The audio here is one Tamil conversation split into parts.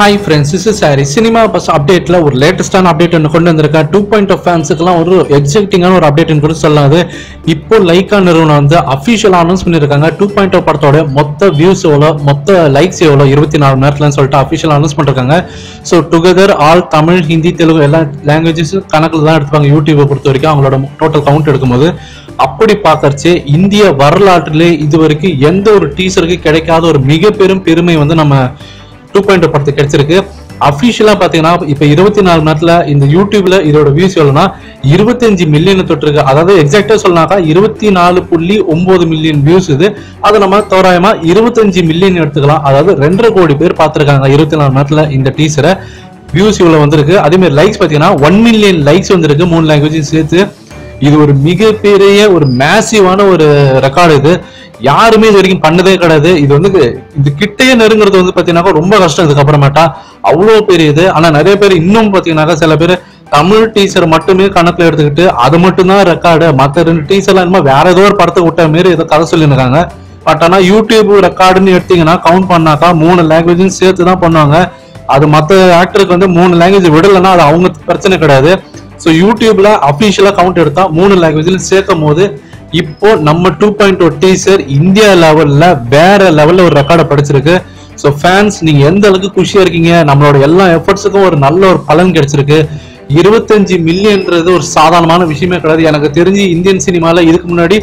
ஹாய் ஃப்ரெண்ட்ஸ் இஸ் சாரி சினிமா பஸ் அப்டேட்டில் ஒரு லேட்டஸ்டான அப்டேட் ஒன்று கொண்டு வந்திருக்கேன். டூ பாயிண்ட் ஆஃப் ஃபேன்ஸுக்குலாம் ஒரு எக்ஸைட்டிங்கான ஒரு அப்டேட்னு கூட சொல்லாது இப்போ லைக்கா நிறுவனம் வந்து அஃபிஷியலாக அனௌன்ஸ் பண்ணியிருக்காங்க. டூ பாயிண்ட் ஆஃப் படத்தோட மொத்த வியூஸ் எவ்வளோ மொத்த லைக்ஸ் எவ்வளோ? இருபத்தி நாலு நேரத்துலன்னு சொல்லிட்டு அஃபிஷியலாக அனௌன்ஸ் பண்ணிருக்காங்க. So together all Tamil Hindi Telugu எல்லா லாங்குவேஜஸ் கணக்கில் தான் எடுத்துப்பாங்க. யூடியூப்பை பொறுத்த வரைக்கும் அவங்களோட டோட்டல் கவுண்ட் எடுக்கும்போது. அப்படி பார்க்கறச்சு இந்திய வரலாற்றிலே இது வரைக்கும் எந்த ஒரு டீசருக்கு கிடைக்காத ஒரு மிக பெரும் பெருமை வந்து நம்ம டூ பாயிண்ட் படத்துக்கு கிடைச்சிருக்கு. அஃபிஷியலாக பாத்தீங்கன்னா இப்ப இருபத்தி நாலு மணி நேரத்துல இந்த யூடியூப்ல இதோட வியூஸ் எவ்வளவுனா இருபத்தஞ்சு மில்லியன் தொட்டிருக்கு. அதாவது எக்ஸாக்டா சொல்லனாக்கா இருபத்தி நாலு புள்ளி ஒன்பது மில்லியன் வியூஸ் இது. அதை நம்ம தோராயமா இருபத்தஞ்சு மில்லியன் எடுத்துக்கலாம். அதாவது ரெண்டரை கோடி பேர் பார்த்துருக்காங்க இருபத்தி நாலு மணி நேரத்துல இந்த டீசரை வியூஸ் இவ்வளவு வந்திருக்கு. அதே மாதிரி லைக்ஸ் பாத்தீங்கன்னா ஒன் மில்லியன் லைக்ஸ் வந்திருக்கு. மூணு லாங்குவேஜும் சேர்த்து. இது ஒரு மிகப்பெரிய ஒரு மேசிவான ஒரு ரெக்கார்டு இது. யாருமே இது வரைக்கும் பண்ணதே கிடையாது. இது வந்து இது கிட்டையே நெருங்குறது வந்து பாத்தீங்கன்னாக்கா ரொம்ப கஷ்டம். இதுக்கப்புறமேட்டா அவ்வளோ பெரிய இது. ஆனா நிறைய பேர் இன்னும் பாத்தீங்கன்னாக்கா சில பேர் தமிழ் டீச்சர் மட்டுமே கணக்குல எடுத்துக்கிட்டு அது மட்டும்தான் ரெக்கார்டு மற்ற ரெண்டு டீச்சர்லாம் என்னமோ வேற ஏதோ ஒரு படத்தை விட்ட மாரி ஏதோ கதை சொல்லியிருக்காங்க. பட் ஆனால் யூடியூப் ரெக்கார்டுன்னு எடுத்தீங்கன்னா கவுண்ட் பண்ணாக்கா மூணு லாங்குவேஜும் சேர்த்து தான் பண்ணுவாங்க. அது மற்ற ஆக்டருக்கு வந்து மூணு லாங்குவேஜ் விடலைன்னா அது அவங்க பிரச்சனை கிடையாது. ஸோ யூடியூப்ல அஃபிஷியலா கவுண்ட் எடுத்தா மூணு லாங்குவேஜில் சேர்க்கும் போது இப்போ நம்ம two point O teaser India லெவல்ல வேற லெவல்ல ஒரு ரெக்கார்டை படிச்சிருக்கு. ஸோ ஃபேன்ஸ் நீங்க எந்த அளவுக்கு குஷியா இருக்கீங்க நம்மளோட எல்லா எஃபர்ட்ஸுக்கும் ஒரு நல்ல ஒரு பலன் கிடைச்சிருக்கு. இருபத்தஞ்சு மில்லியன்றது ஒரு சாதாரணமான விஷயமே கிடையாது. எனக்கு தெரிஞ்சு இந்தியன் சினிமாவில் இதுக்கு முன்னாடி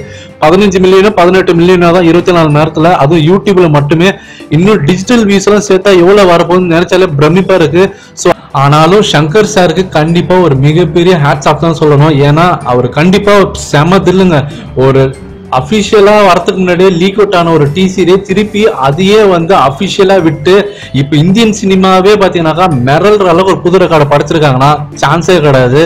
பதினஞ்சு மில்லியனோ பதினெட்டு மில்லியனோ தான் இருபத்தி நாலு நேரத்தில் அதுவும் யூடியூப்ல மட்டுமே இன்னும் டிஜிட்டல் வியூஸ்லாம் சேர்த்தா எவ்வளோ வரப்போகுதுன்னு நினைச்சாலே பிரமிப்பா இருக்கு. ஸோ ஆனாலும் சங்கர் சாருக்கு கண்டிப்பாக ஒரு மிகப்பெரிய ஹேட்ஸ் ஆஃப் தான் சொல்லணும். ஏன்னா அவர் கண்டிப்பாக செம தில்லுங்க ஒரு அஃபிஷியலாக வரதுக்கு முன்னாடியே லீக் அவுட் ஆன ஒரு டிசிலே திருப்பி அதையே வந்து அஃபிஷியலாக விட்டு இப்போ இந்தியன் சினிமாவே பார்த்தீங்கன்னாக்கா மிரல்ற அளவுக்கு ஒரு புது ரெக்கார்டை படைச்சிருக்காங்கன்னா சான்ஸே கிடையாது.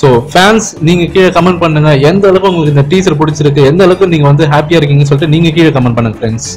ஸோ ஃபேன்ஸ் நீங்கள் கீழே கமெண்ட் பண்ணுங்கள் எந்த அளவுக்கு உங்களுக்கு இந்த டீசர் பிடிச்சிருக்கு? எந்த அளவுக்கு நீங்கள் வந்து ஹாப்பியாக இருக்கீங்கன்னு சொல்லிட்டு நீங்கள் கீழே கமெண்ட் பண்ணுங்கள் ஃப்ரெண்ட்ஸ்